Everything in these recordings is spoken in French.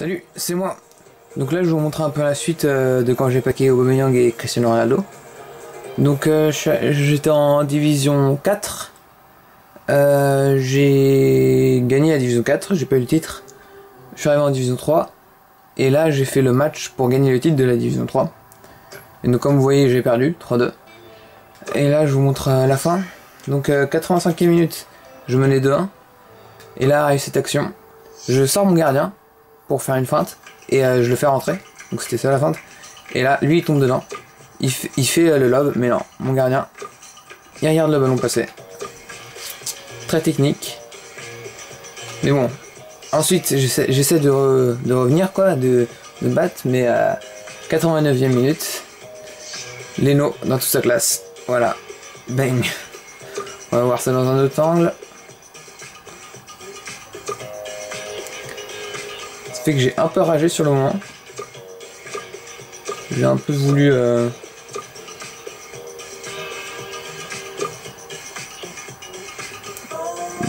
Salut, c'est moi. Donc là, je vous montrer un peu la suite euh, de quand j'ai paqué Aubameyang et Cristiano Ronaldo. Donc euh, j'étais en division 4. Euh, j'ai gagné la division 4, j'ai pas eu le titre. Je suis arrivé en division 3. Et là, j'ai fait le match pour gagner le titre de la division 3. Et donc comme vous voyez, j'ai perdu, 3-2. Et là, je vous montre la fin. Donc 85e minute, je menais 2-1. Et là arrive cette action. Je sors mon gardien pour faire une feinte et euh, je le fais rentrer. Donc c'était ça la feinte. Et là, lui il tombe dedans. Il, fait euh, le lob, mais non, mon gardien, il regarde le ballon passer. Très technique. Mais bon. Ensuite, j'essaie de, revenir, quoi, de, de battre, mais à 89e minute, Leno dans toute sa classe. Voilà. Bang. On va voir ça dans un autre angle. Fait que j'ai un peu ragé sur le moment. J'ai un peu voulu...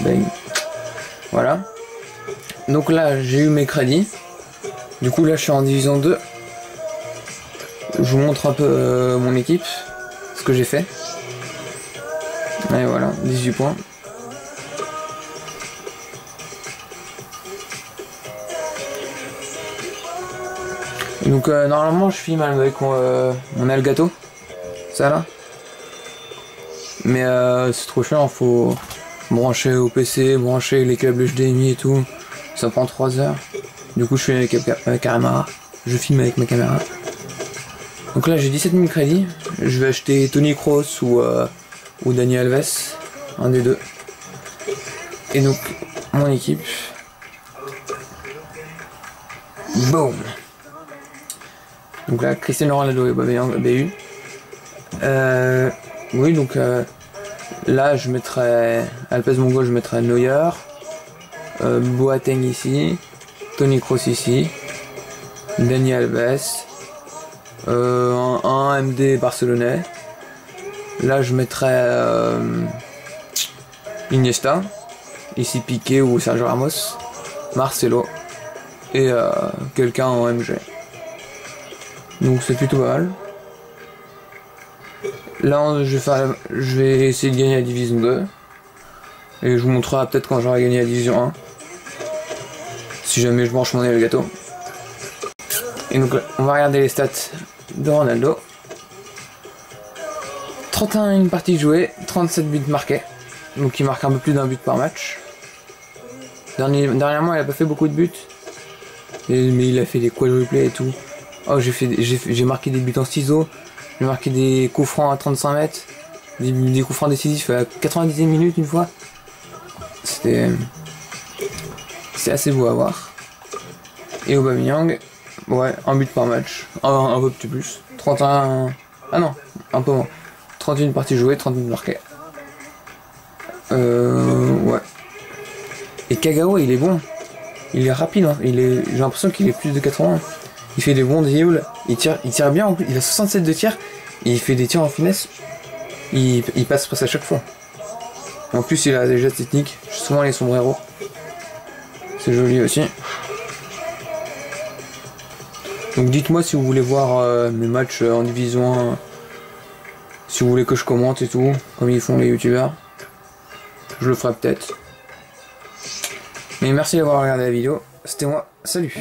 Bang. Voilà. Donc là, j'ai eu mes crédits. Du coup, là, je suis en division 2. Je vous montre un peu euh, mon équipe, ce que j'ai fait. Et voilà, 18 points. Donc euh, normalement je filme avec mon, euh, mon Elgato. Ça là. Mais euh, c'est trop chiant, faut brancher au PC, brancher les câbles HDMI et tout. Ça prend 3 heures. Du coup je fais avec ma caméra. Je filme avec ma caméra. Donc là j'ai 17 000 crédits. Je vais acheter Tony Cross ou ou Daniel Alves, un des deux. Et donc, mon équipe. Boom Donc là, Cristiano Ronaldo et BU. Euh, oui, donc euh, là, je mettrais Alpes Mongo, je mettrais Neuer, euh, Boateng ici, Tony Kroos ici, Daniel Alves, euh, un MD barcelonais, Là, je mettrais Iniesta, ici Piqué ou Sergio Ramos, Marcelo. Et quelqu'un en MG. Donc c'est plutôt pas mal. Là, je vais, essayer de gagner la Division 2. Et je vous montrerai peut-être quand j'aurai gagné la Division 1. Si jamais je branche mon nez le gâteau. Et donc, on va regarder les stats de Ronaldo. 31 parties jouées, 37 buts marqués. Donc il marque un peu plus d'un but par match. dernièrement, il a pas fait beaucoup de buts. mais il a fait des quadruplés et tout. Oh, j'ai marqué des buts en ciseaux. J'ai marqué des coups francs à 35 mètres. Des, coups francs décisifs à 90 minutes une fois. C'était, c'est assez beau à voir. Et Aubameyang, ouais, un but par match. Un, peu plus. 31, ah non, un peu moins. 31 parties jouées, 30 buts marqués. Euh, ouais. Et Kagawa, il est bon. Il est rapide. Hein. J'ai l'impression qu'il est plus de 80. Il fait des bons dribbles. Il tire, il tire bien. Il a 67 de tirs. il fait des tirs en finesse. Il, passe presque à chaque fois. En plus, il a des gestes techniques. Souvent les sombreros. C'est joli aussi. Donc dites-moi si vous voulez voir euh, mes matchs en division 1 si vous voulez que je commente et tout, comme ils font les youtubeurs, je le ferai peut-être. Mais merci d'avoir regardé la vidéo. C'était moi. Salut